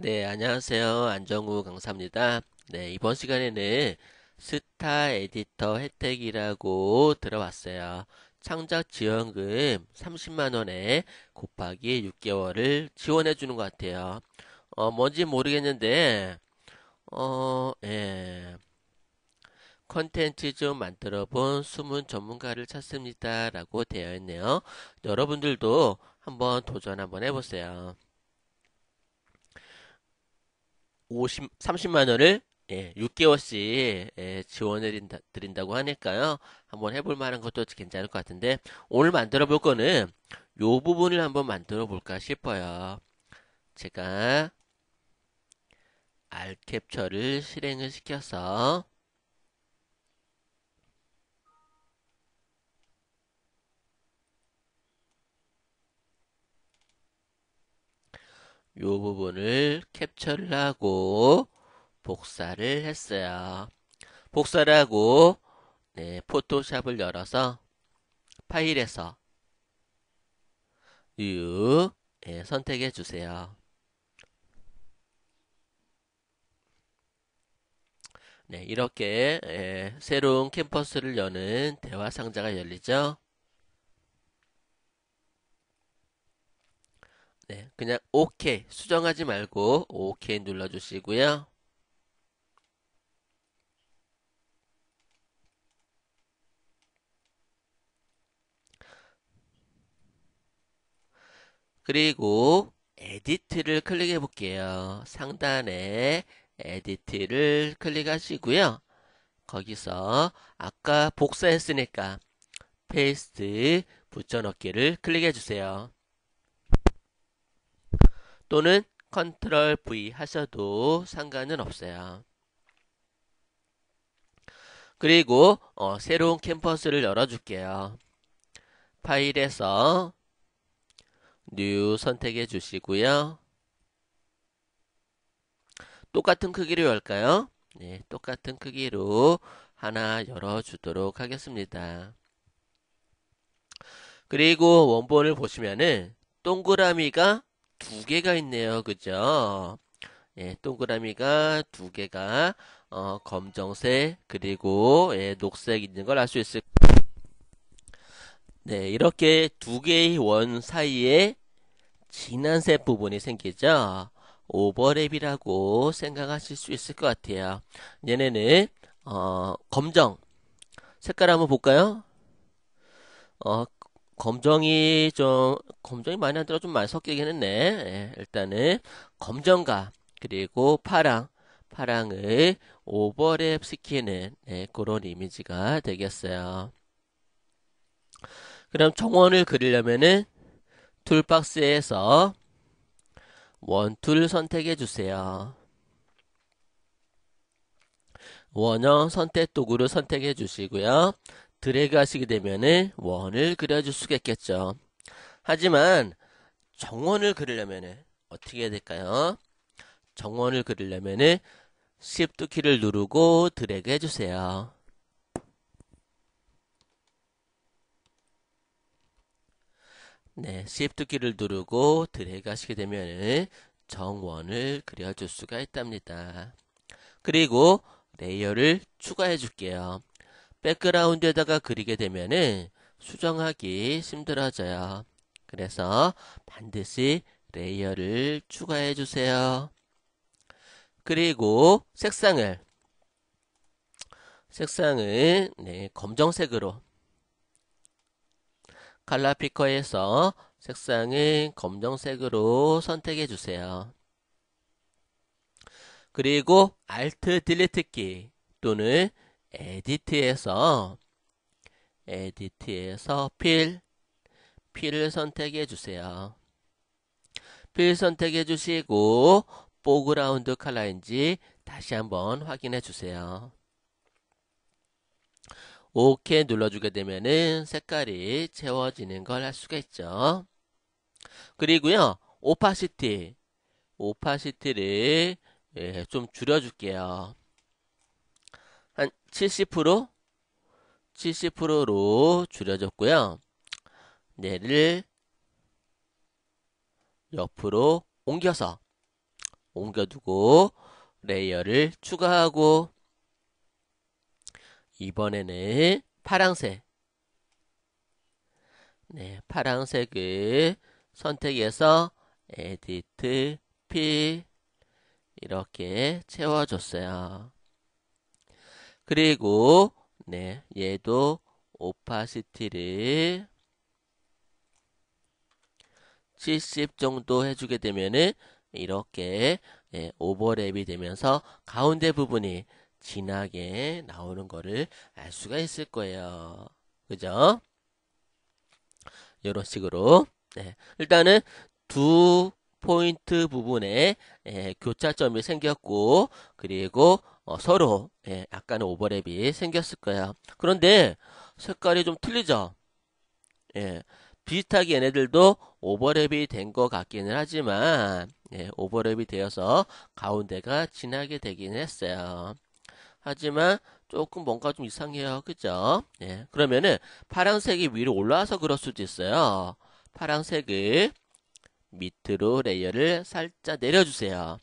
네, 안녕하세요. 안정우 강사입니다. 네, 이번 시간에는 스타 에디터 혜택이라고 들어왔어요. 창작 지원금 30만 원에 곱하기 6개월을 지원해 주는 것 같아요. 어, 뭔지 모르겠는데, 어, 예. 컨텐츠 좀 만들어 본 숨은 전문가를 찾습니다. 라고 되어 있네요. 여러분들도 한번 도전 한번 해보세요. 50, 30만 원을 예, 6개월씩 예, 지원을 드린다, 드린다 고 하니까요. 한번 해볼 만한 것도 괜찮을 것 같은데 오늘 만들어 볼 거는 요 부분을 한번 만들어 볼까 싶어요. 제가 알 캡처를 실행을 시켜서 요 부분을 캡처를 하고 복사를 했어요. 복사를 하고 네, 포토샵을 열어서 파일에서 유 네, 선택해 주세요. 네, 이렇게 예, 새로운 캠퍼스를 여는 대화 상자가 열리죠. 네, 그냥 OK 수정하지 말고 OK 눌러주시고요. 그리고 에디트를 클릭해 볼게요. 상단에 에디트를 클릭하시고요. 거기서 아까 복사했으니까 Paste 붙여넣기를 클릭해 주세요. 또는 Control V 하셔도 상관은 없어요. 그리고 어, 새로운 캔버스를 열어줄게요. 파일에서 New 선택해 주시고요. 똑같은 크기로 열까요? 네, 똑같은 크기로 하나 열어주도록 하겠습니다. 그리고 원본을 보시면은 동그라미가 두 개가 있네요. 그죠? 예, 동그라미가 두 개가 어, 검정색 그리고 예, 녹색 있는 걸 알 수 있을 네, 이렇게 두 개의 원 사이에 진한색 부분이 생기죠. 오버랩이라고 생각하실 수 있을 것 같아요. 얘네는 어, 검정 색깔 한번 볼까요? 어, 검정이 좀 검정이 많이 안 들어 좀 많이 섞이긴 했네. 예, 일단은 검정과 그리고 파랑 파랑을 오버랩 시키는 예, 그런 이미지가 되겠어요. 그럼 정원을 그리려면은 툴박스에서 원툴 선택해 주세요. 원형 선택 도구를 선택해 주시고요. 드래그 하시게 되면은 원을 그려줄 수가 있겠죠. 하지만 정원을 그리려면은 어떻게 해야 될까요? 정원을 그리려면은 Shift 키를 누르고 드래그 해주세요. 네, Shift 키를 누르고 드래그 하시게 되면은 정원을 그려줄 수가 있답니다. 그리고 layer를 추가해 줄게요. Background에다가 그리게 되면은 수정하기 힘들어져요. 그래서 반드시 layer를 추가해 주세요. 그리고 색상을 색상을 네, 검정색으로 칼라 피커에서 색상을 검정색으로 선택해 주세요. 그리고 Alt Delete 키 또는 Edit에서 Edit에서 Fill Fill을 선택해 주세요. Fill 선택해 주시고 Foreground Color인지 다시 한번 확인해 주세요. OK 눌러주게 되면은 색깔이 채워지는 걸 할 수가 있죠. 그리고요, 오파시티, 오파시티를 예, 좀 줄여줄게요. 한 70%? 70%로 줄여줬고요. 얘를 옆으로 옮겨서 옮겨두고 레이어를 추가하고 이번에는 파랑색 네, 파랑색을 선택해서 Edit Fill 이렇게 채워줬어요. 그리고 네, 얘도 opacity를 70 정도 해주게 되면은 이렇게 예, 오버랩이 되면서 가운데 부분이 진하게 나오는 거를 알 수가 있을 거예요. 그죠? 이런 식으로 네, 일단은 두 포인트 부분에 예, 교차점이 생겼고 그리고 어, 서로 예, 약간의 오버랩이 생겼을 거야. 그런데 색깔이 좀 틀리죠? 예, 비슷하게 얘네들도 오버랩이 된 것 같기는 하지만 예, 오버랩이 되어서 가운데가 진하게 되긴 했어요. 하지만 조금 뭔가 좀 이상해요. 그죠? 예, 그러면은 파란색이 위로 올라와서 그럴 수도 있어요. 파란색을 밑으로 레이어를 살짝 내려주세요.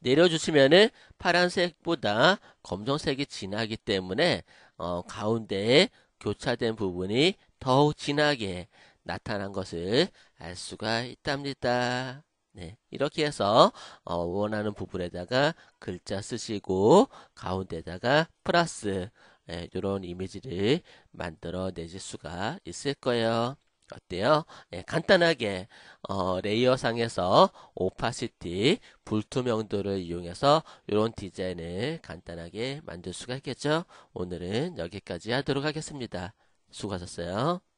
내려주시면은 파란색보다 검정색이 진하기 때문에 어, 가운데에 교차된 부분이 더욱 진하게 나타난 것을 알 수가 있답니다. 네, 이렇게 해서 어, 원하는 부분에다가 글자 쓰시고 가운데다가 플러스 예, 이런 이미지를 만들어 내실 수가 있을 거예요. 어때요? 예, 간단하게 어, 레이어 상에서 opacity 불투명도를 이용해서 이런 디자인을 간단하게 만들 수가 있겠죠. 오늘은 여기까지 하도록 하겠습니다. 수고하셨어요.